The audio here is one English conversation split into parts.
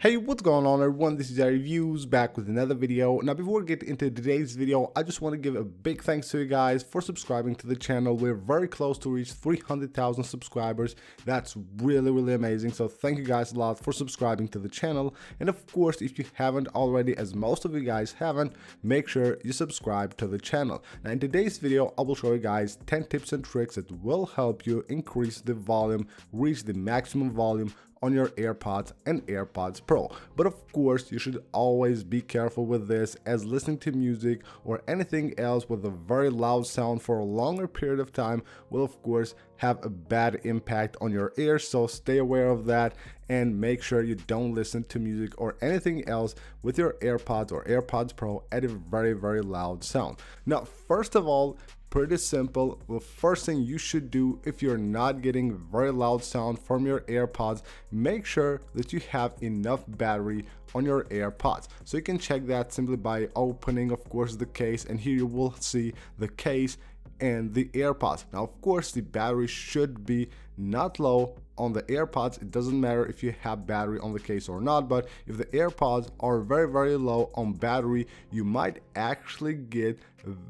Hey, what's going on everyone? This is iReviews back with another video. Now before we get into today's video, I just want to give a big thanks to you guys for subscribing to the channel. We're very close to reach 300,000 subscribers. That's really, really amazing. So thank you guys a lot for subscribing to the channel. And of course, if you haven't already, as most of you guys haven't, make sure you subscribe to the channel. Now in today's video, I will show you guys 10 tips and tricks that will help you increase the volume, reach the maximum volume on your AirPods and AirPods Pro. But of course, you should always be careful with this as listening to music or anything else with a very loud sound for a longer period of time will of course have a bad impact on your ears. So stay aware of that and make sure you don't listen to music or anything else with your AirPods or AirPods Pro at a very, very loud sound. Now, first of all, pretty simple. The first thing you should do if you're not getting very loud sound from your AirPods, make sure that you have enough battery on your AirPods. So you can check that simply by opening of course the case and here you will see the case and the AirPods. Now of course the battery should be not low on the AirPods, it doesn't matter if you have battery on the case or not, but if the AirPods are very, very low on battery, you might actually get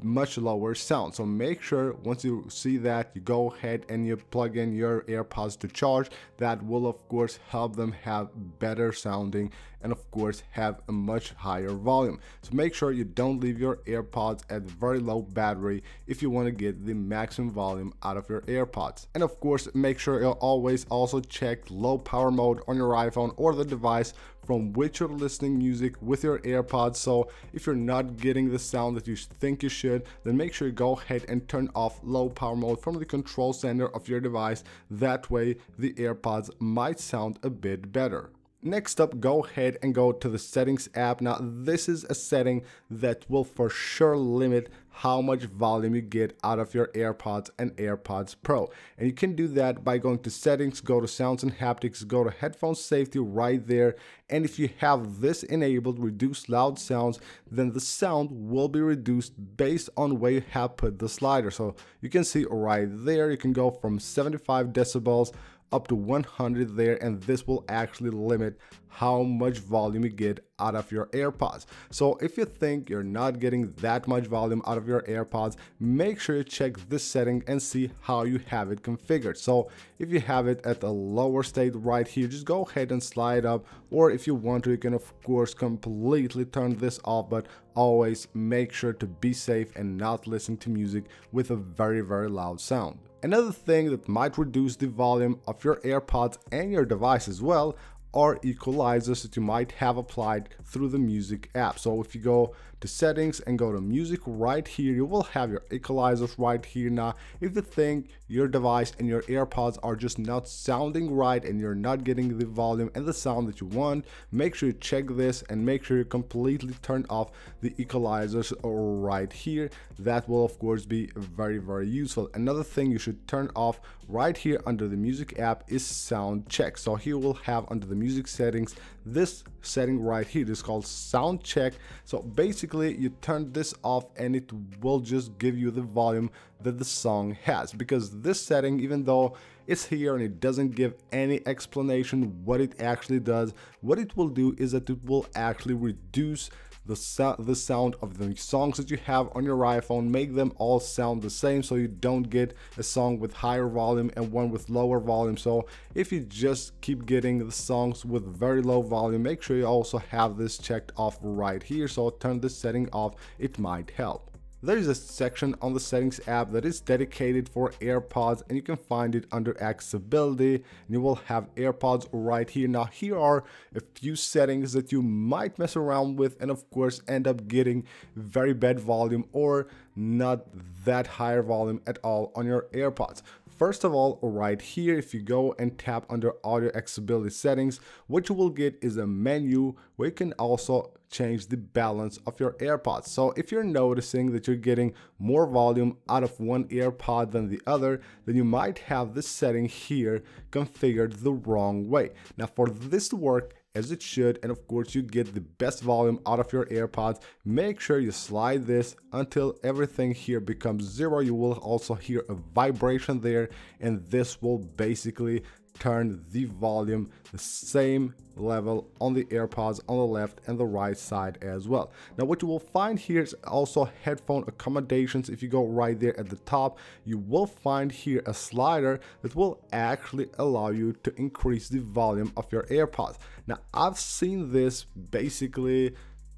much lower sound. So make sure once you see that, you go ahead and you plug in your AirPods to charge. That will of course help them have better sounding and of course have a much higher volume. So make sure you don't leave your AirPods at very low battery if you want to get the maximum volume out of your AirPods. And of course, make sure you always also check low power mode on your iPhone or the device from which you're listening music with your AirPods. So if you're not getting the sound that you think you should, then make sure you go ahead and turn off low power mode from the control center of your device. That way the AirPods might sound a bit better. Next up, go ahead and go to the settings app. Now, this is a setting that will for sure limit how much volume you get out of your AirPods and AirPods Pro. And you can do that by going to settings, go to sounds and haptics, go to headphone safety right there. And if you have this enabled, reduce loud sounds, then the sound will be reduced based on where you have put the slider. So you can see right there, you can go from 75 decibels up to 100 there and this will actually limit how much volume you get out of your AirPods. So if you think you're not getting that much volume out of your AirPods, make sure you check this setting and see how you have it configured. So if you have it at a lower state right here, just go ahead and slide up or if you want to, you can of course completely turn this off, but always make sure to be safe and not listen to music with a very, very loud sound. Another thing that might reduce the volume of your AirPods and your device as well are equalizers that you might have applied through the music app. So if you go to settings and go to music right here, you will have your equalizers right here. Now, if you think your device and your AirPods are just not sounding right and you're not getting the volume and the sound that you want, make sure you check this and make sure you completely turn off the equalizers right here. That will of course be very, very useful. Another thing you should turn off right here under the music app is sound check. So here we'll have under the music settings, this setting right here is called sound check. So basically you turn this off and it will just give you the volume that the song has. Because this setting, even though it's here and it doesn't give any explanation what it actually does, what it will do is that it will actually reduce the, so the sound of the songs that you have on your iPhone, make them all sound the same so you don't get a song with higher volume and one with lower volume. So if you just keep getting the songs with very low volume, make sure you also have this checked off right here. So turn this setting off, it might help. There is a section on the settings app that is dedicated for AirPods and you can find it under accessibility and you will have AirPods right here. Now here are a few settings that you might mess around with and of course end up getting very bad volume or not that higher volume at all on your AirPods. First of all, right here, if you go and tap under audio accessibility settings, what you will get is a menu where you can also change the balance of your AirPods. So if you're noticing that you're getting more volume out of one AirPod than the other, then you might have this setting here configured the wrong way. Now for this to work, as it should and of course you get the best volume out of your AirPods. Make sure you slide this until everything here becomes zero. You will also hear a vibration there and this will basically turn the volume the same level on the AirPods on the left and the right side as well. Now what you will find here is also headphone accommodations. If you go right there at the top, you will find here a slider that will actually allow you to increase the volume of your AirPods. Now I've seen this basically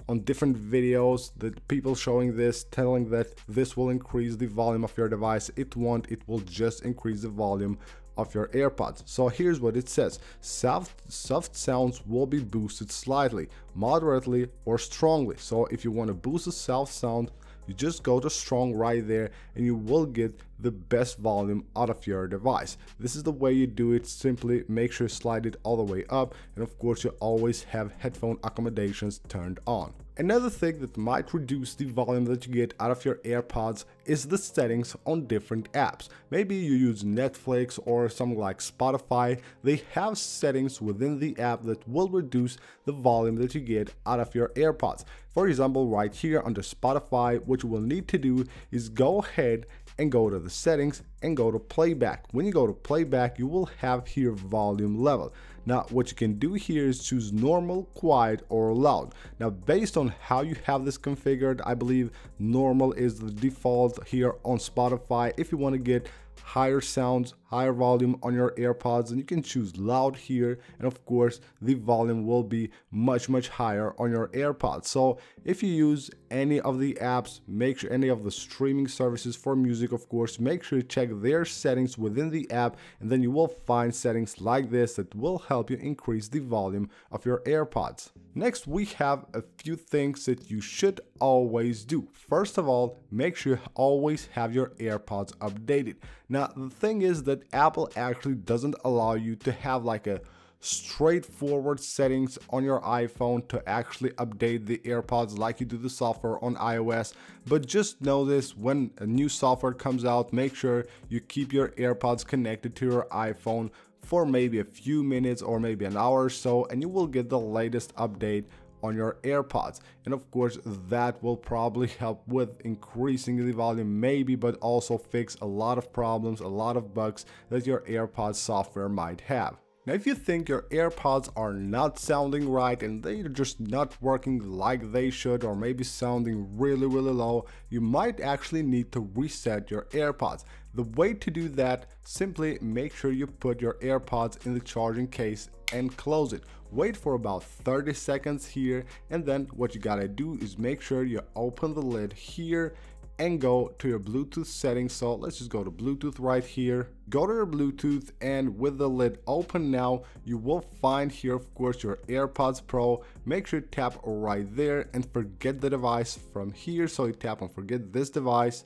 on different videos that people showing this telling that this will increase the volume of your device it won't it will just increase the volume of your AirPods. So here's what it says. Soft, soft sounds will be boosted slightly, moderately or strongly. So if you want to boost the soft sound, you just go to strong right there and you will get the best volume out of your device. This is the way you do it. Simply make sure you slide it all the way up. And of course, you always have headphone accommodations turned on. Another thing that might reduce the volume that you get out of your AirPods is the settings on different apps. Maybe you use Netflix or something like Spotify. They have settings within the app that will reduce the volume that you get out of your AirPods. For example, right here under Spotify, what you will need to do is go ahead and go to the settings and go to playback. When you go to playback, you will have here volume level. Now, what you can do here is choose normal, quiet, or loud. Now, based on how you have this configured, I believe normal is the default here on Spotify. If you want to get higher sounds, higher volume on your AirPods and you can choose loud here and of course the volume will be much much higher on your AirPods. So if you use any of the apps, make sure any of the streaming services for music of course, make sure you check their settings within the app and then you will find settings like this that will help you increase the volume of your AirPods. Next, we have a few things that you should always do. First of all, make sure you always have your AirPods updated. Now, the thing is that Apple actually doesn't allow you to have like a straightforward settings on your iPhone to actually update the AirPods like you do the software on iOS. But just know this when a new software comes out, make sure you keep your AirPods connected to your iPhone for maybe a few minutes or maybe an hour or so and you will get the latest update on your AirPods. And of course, that will probably help with increasing the volume, maybe, but also fix a lot of problems, a lot of bugs that your AirPods software might have. Now, if you think your AirPods are not sounding right and they're just not working like they should or maybe sounding really really low, you might actually need to reset your AirPods. The way to do that, simply make sure you put your AirPods in the charging case and close it. Wait for about 30 seconds here and then what you gotta do is make sure you open the lid here and go to your Bluetooth settings. So let's just go to Bluetooth right here. Go to your Bluetooth and with the lid open now, you will find here, of course, your AirPods Pro. Make sure you tap right there and forget the device from here. So you tap on forget this device.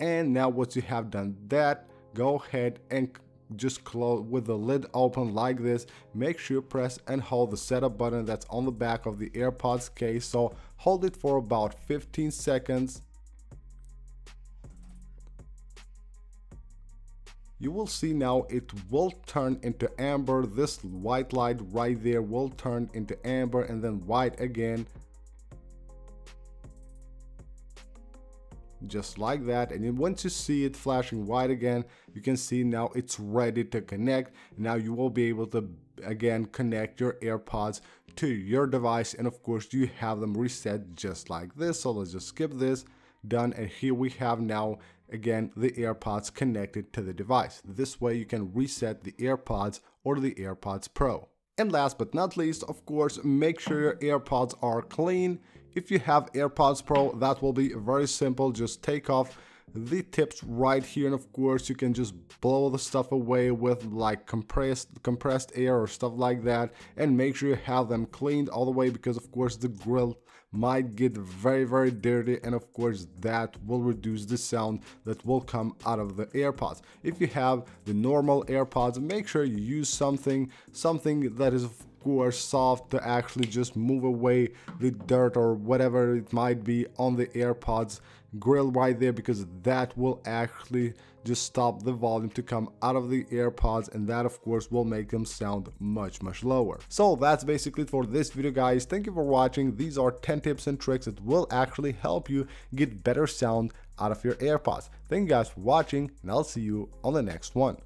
And now once you have done that, go ahead and just close with the lid open like this make sure you press and hold the setup button that's on the back of the AirPods case. So hold it for about 15 seconds. You will see now it will turn into amber. This white light right there will turn into amber and then white again just like that. And then once you see it flashing white again you can see now it's ready to connect. Now you will be able to again connect your AirPods to your device. And of course you have them reset just like this. So let's just skip this. Done. And here we have now again the AirPods connected to the device. This way you can reset the AirPods or the AirPods Pro. And last but not least, of course, make sure your AirPods are clean. If you have AirPods Pro, that will be very simple. Just take off the tips right here and of course you can just blow the stuff away with like compressed compressed air or stuff like that and make sure you have them cleaned all the way because of course the grill might get very very dirty and of course that will reduce the sound that will come out of the AirPods. If you have the normal AirPods make sure you use something something that is course soft to actually just move away the dirt or whatever it might be on the AirPods grill right there because that will actually just stop the volume to come out of the AirPods and that of course will make them sound much much lower. So that's basically it for this video guys. Thank you for watching. These are 10 tips and tricks that will actually help you get better sound out of your AirPods. Thank you guys for watching and I'll see you on the next one.